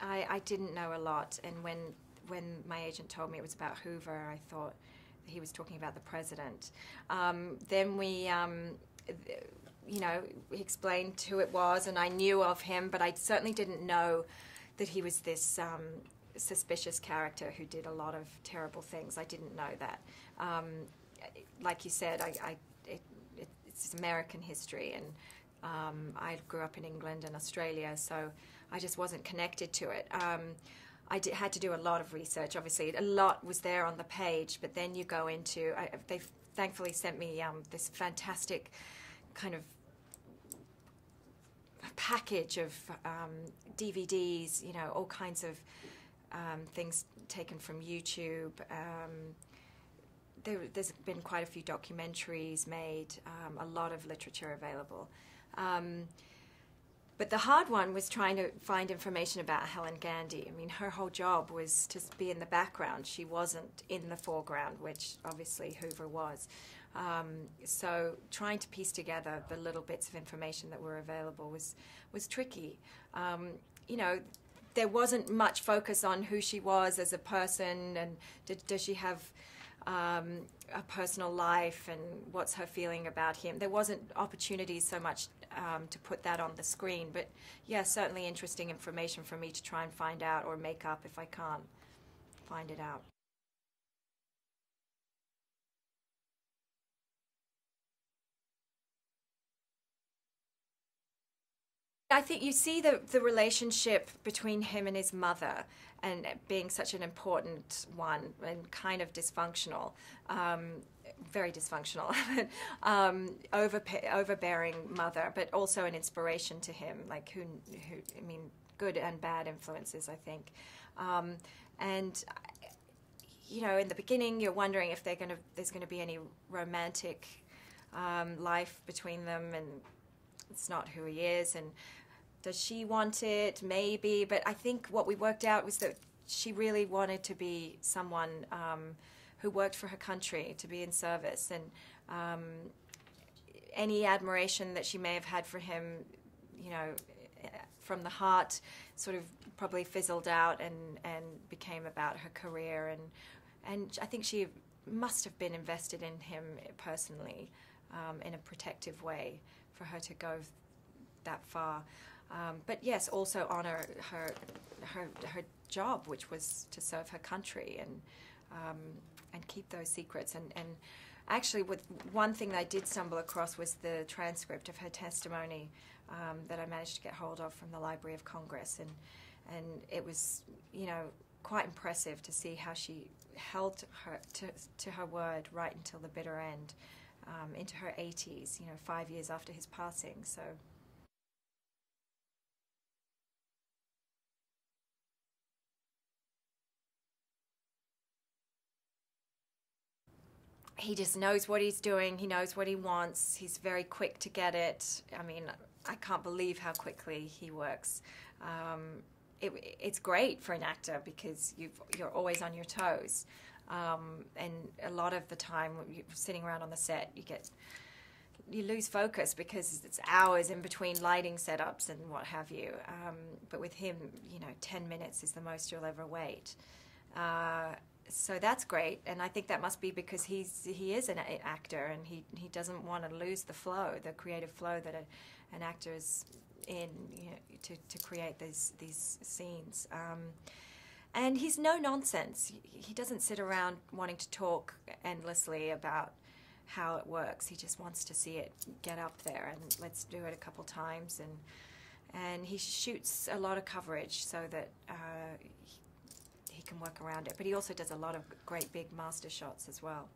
I, I didn't know a lot, and when when my agent told me it was about Hoover, I thought he was talking about the president. Um, then we, um, you know, explained who it was, and I knew of him, but I certainly didn't know that he was this um, suspicious character who did a lot of terrible things. I didn't know that. Um, like you said, I, I it, it, it's American history, and um, I grew up in England and Australia, so I just wasn't connected to it. Um, I did, had to do a lot of research. Obviously, a lot was there on the page, but then you go into. I, they thankfully sent me um, this fantastic kind of package of um, DVDs. You know, all kinds of um, things taken from YouTube. Um, there, has been quite a few documentaries made, a lot of literature available. Um, but the hard one was trying to find information about Helen Gandy. I mean, her whole job was to be in the background. She wasn't in the foreground, which obviously Hoover was. Um, so trying to piece together the little bits of information that were available was was tricky. Um, you know, there wasn't much focus on who she was as a person and did, does she have um, a personal life and what's her feeling about him. There wasn't opportunities so much um, to put that on the screen, but yeah, certainly interesting information for me to try and find out or make up if I can't find it out. I think you see the, the relationship between him and his mother and being such an important one and kind of dysfunctional, um, very dysfunctional, um, over, overbearing mother, but also an inspiration to him, like who, who I mean, good and bad influences, I think. Um, and you know, in the beginning, you're wondering if they're going to, there's going to be any romantic um, life between them, and it's not who he is, and does she want it? Maybe, but I think what we worked out was that she really wanted to be someone um, who worked for her country, to be in service, and um, any admiration that she may have had for him, you know, from the heart, sort of probably fizzled out and and became about her career, and and I think she must have been invested in him personally, um, in a protective way, for her to go that far. Um, but yes, also honor her, her, her job, which was to serve her country and, um, and keep those secrets. And, and actually, with one thing that I did stumble across was the transcript of her testimony um, that I managed to get hold of from the Library of Congress. And, and it was, you know, quite impressive to see how she held her to, to her word right until the bitter end, um, into her 80s, you know, five years after his passing. So. he just knows what he's doing. He knows what he wants. He's very quick to get it. I mean, I can't believe how quickly he works. Um, it, it's great for an actor because you are always on your toes. Um, and a lot of the time, sitting around on the set, you get you lose focus because it's hours in between lighting setups and what have you. Um, but with him, you know, 10 minutes is the most you'll ever wait. Uh, so that's great, and I think that must be because he's he is an actor, and he he doesn't want to lose the flow, the creative flow that a, an actor is in you know, to to create these these scenes. Um, and he's no nonsense. He doesn't sit around wanting to talk endlessly about how it works. He just wants to see it get up there, and let's do it a couple times and and he shoots a lot of coverage so that uh, he can work around it. But he also does a lot of great big master shots as well.